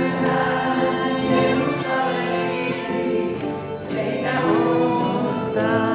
Deus vai, hold honra.